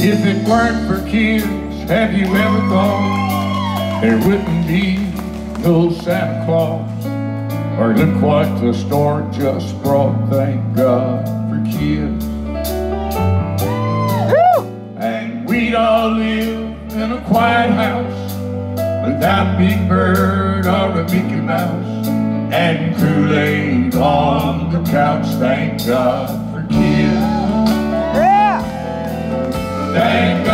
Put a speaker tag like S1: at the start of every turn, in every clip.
S1: If it weren't for kids, have you ever thought there wouldn't be no Santa Claus? Or look what the storm just brought, thank God for kids. Woo! And we'd all live in a quiet house without Big Bird or a Mickey Mouse and Kool-Aid on the couch. Thank God for kids. Yeah. Thank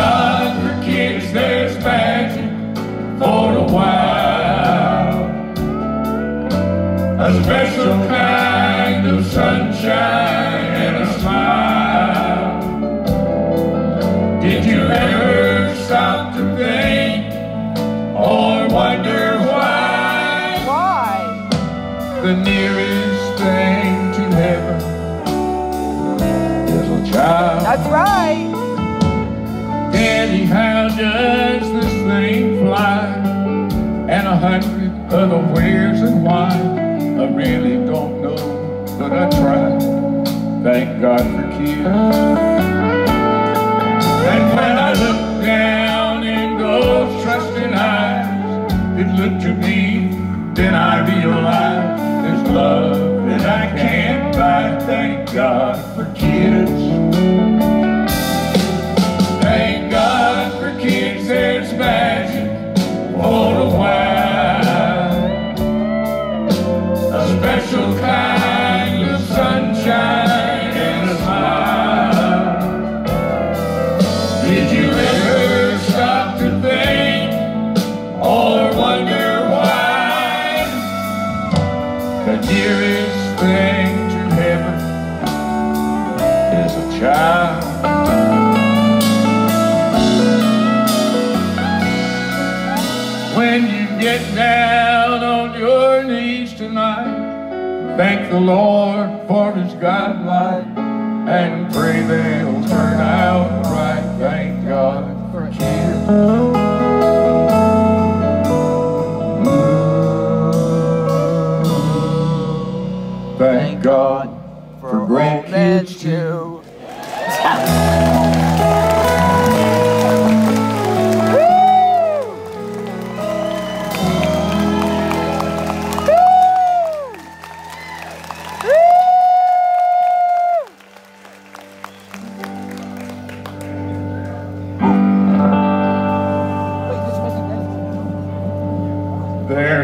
S1: Just this thing fly? And a hundred other wheres and why I really don't know, but I try Thank God for kids Did you ever stop to think or wonder why the nearest thing to heaven is a child? When you get down on your knees tonight, thank the Lord for his God and pray they'll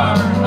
S1: star.